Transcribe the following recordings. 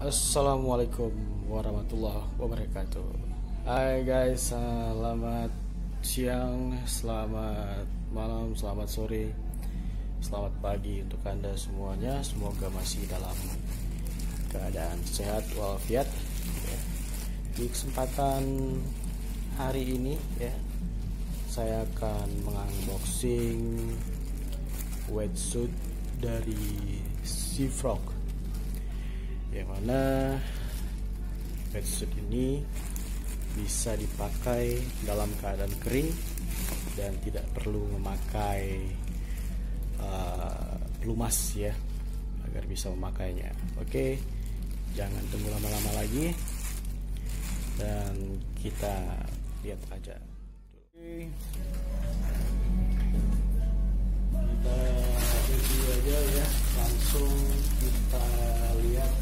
Assalamualaikum warahmatullahi wabarakatuh. Hai guys, selamat siang, selamat malam, selamat sore Selamat pagi untuk anda semuanya. Semoga masih dalam keadaan sehat walafiat ya. Di kesempatan hari ini ya Saya akan mengunboxing wetsuit dari Sea Frog yang mana wetsuit ini bisa dipakai dalam keadaan kering dan tidak perlu memakai uh, pelumas ya agar bisa memakainya. Oke jangan tunggu lama-lama lagi dan kita lihat aja. Oke kita review aja ya langsung kita lihat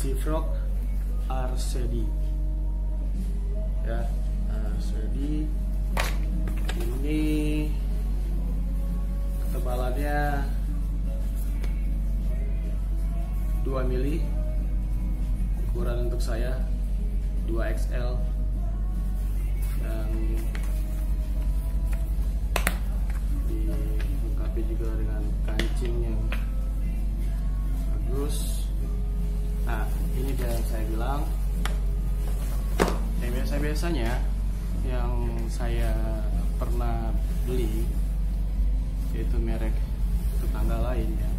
Frog RCD ya RCD ini ketebalannya 2 mili. Ukuran untuk saya 2 XL dan dilengkapi juga dengan kancing yang bagus biasa biasanya yang saya pernah beli yaitu merek tetangga lain ya.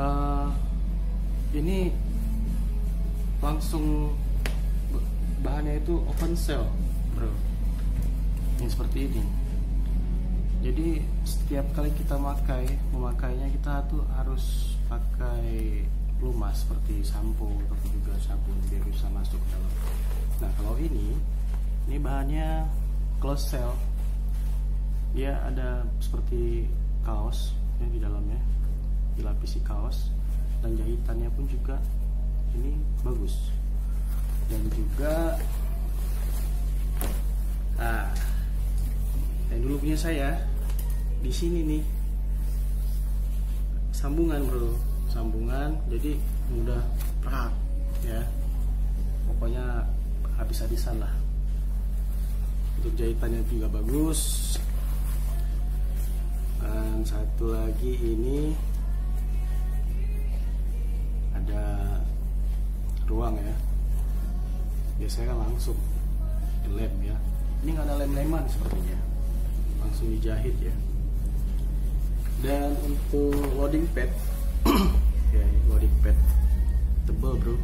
Eh, ini langsung bahannya itu open cell bro. Ini seperti ini. Jadi setiap kali kita pakai memakainya kita tuh harus pakai pelumas seperti sampo seperti juga sabun biar bisa masuk ke dalam. Nah kalau ini ini bahannya close cell. Dia ada seperti kaos yang di dalamnya dilapisi kaos dan jahitannya pun juga ini bagus. Dan juga ah yang dulu punya saya di sini nih. Sambungan bro sambungan jadi mudah prak ya. Pokoknya habis-habisan lah. Untuk jahitannya juga bagus. Dan satu lagi ini ada ruang ya. Biasanya kan langsung lem ya. Ini nggak ada lem-leman sepertinya. Langsung dijahit ya. Dan untuk loading pad ya loading pad. Tebel bro.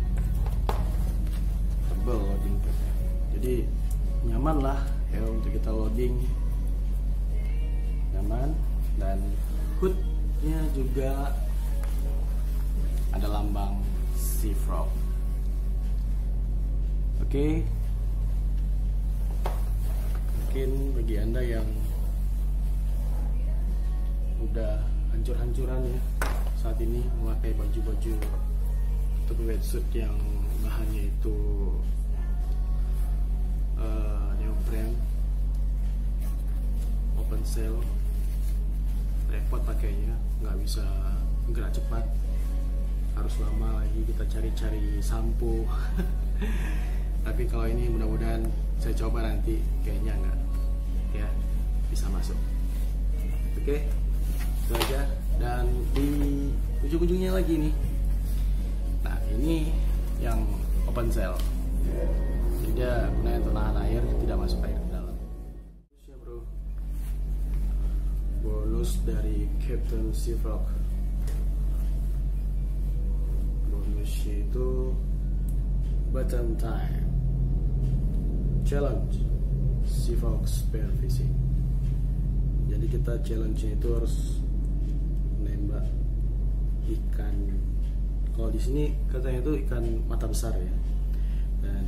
Tebel loading pad. Jadi nyaman lah ya untuk kita loading. Nyaman dan hoodnya juga ada lambang Sea Frog. Oke. Mungkin bagi Anda yang udah hancur-hancuran ya saat ini memakai baju-baju atau wetsuit yang bahannya itu eh, neoprene open cell repot pakainya nggak bisa gerak cepat. Harus lama lagi kita cari-cari sampo. Tapi kalau ini mudah-mudahan saya coba nanti kayaknya nggak. Ya bisa masuk. Oke itu aja dan di ujung-ujungnya lagi nih. Nah ini yang open cell. Jadi dia gunanya untuk nahan air tidak masuk air ke dalam. Ya bro. Bonus dari Captain Seafrog. Bonusnya itu button time. Challenge Seafrog Spear Fishing jadi kita challenge-nya itu harus ikan. Kalau di sini katanya itu ikan mata besar ya. Dan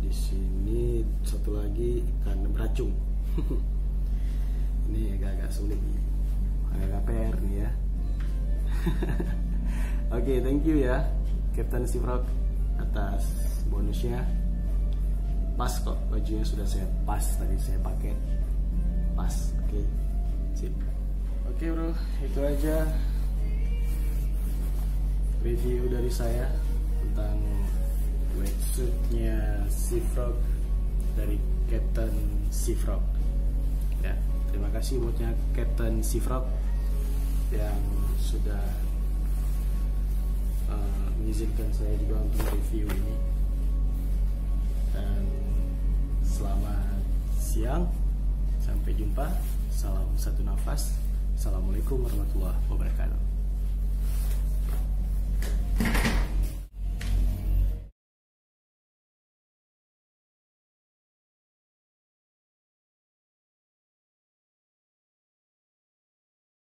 di sini satu lagi ikan beracung. Ini agak-agak sulit nih. Agak-agak PR nih ya. Oke okay, thank you ya Captain Sifrog atas bonusnya. Pas kok bajunya sudah saya pas tadi saya pakai. Pas oke. Okay. sip. Oke okay, bro itu aja review dari saya tentang wetsuitnya Seafrog dari Captain Seafrog. Ya terima kasih buatnya Captain Seafrog yang sudah uh, mengizinkan saya juga untuk review ini. Dan selamat siang sampai jumpa salam satu nafas assalamualaikum warahmatullahi wabarakatuh